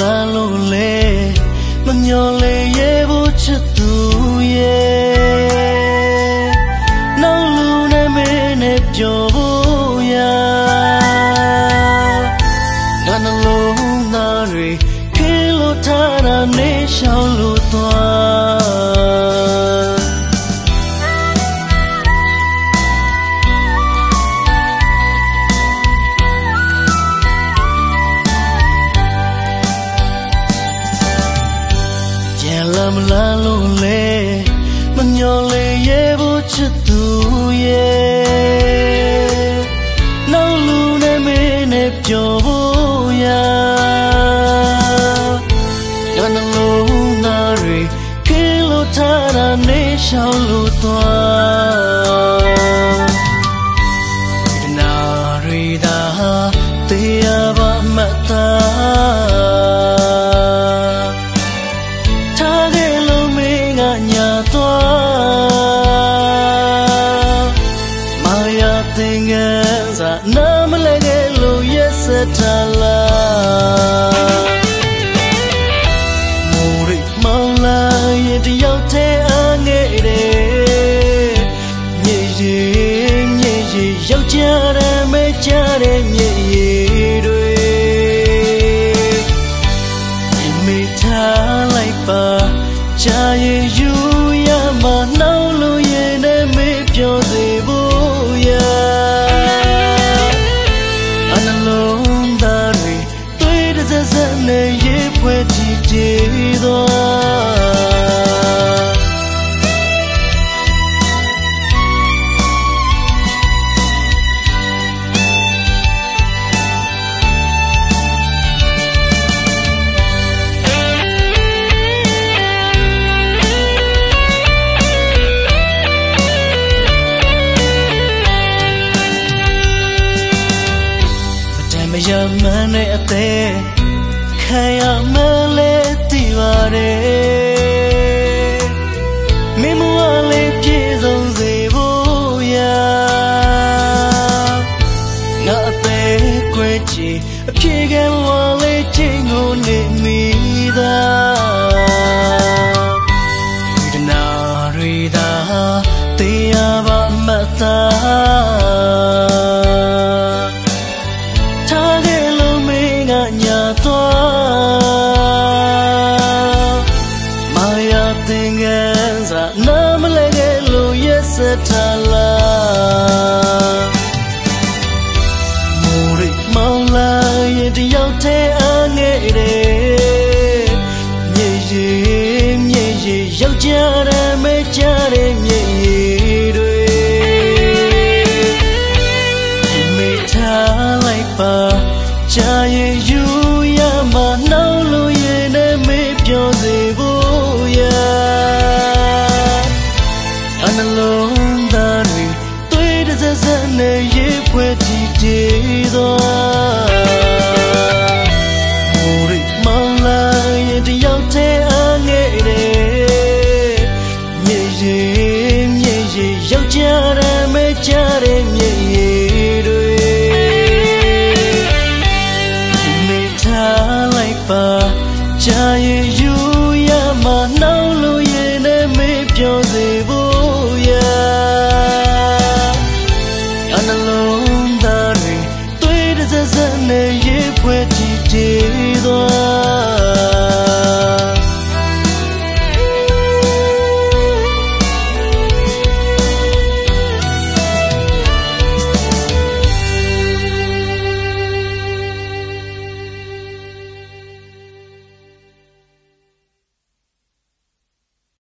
လားလို့လဲမမျော်လေရဲ့ဘူးချစ်သူရဲ့ တွေခေလို့ထားတာနေရှောင်းလို့သွား မြေရီမြေရီယောက်ျားတယ်မဲကြတဲ့မြေရီတွေမိထားလိုက်ပါကြာရင်ယူ ရမှန်းတဲ့အသေးခံရမလဲသိပါတယ်မင်းမလေးပြေဆုံးစေဖို့ရာငါအသေးခွဲချီအပြေကဝါလေးချိန်ကိုနေမိသားဒီနာရီသာတရားပါမသား လို့ရက်စက်ထလာမိုးရိမောင်လာရင်တယောက်တည်းအငဲ့တယ်မြေရီမြေရီယောက်ျားတယ်မဲကြတဲ့မြေရီတွေမိထားလိုက် တွေ့တဲ့ဆက်ဆက်နဲ့ရေးဖွဲ့ကြည့်ကြည်သွားမိုးရိမောင်လာရင်တယောက်တည်းအငဲ့တယ်မြေရီမြေရီယောက်ျားတယ်မဲကြတဲ့မြေရီပါကြာရင်ယူရမနှောင်းလို့ရင်နဲ့မေးပြော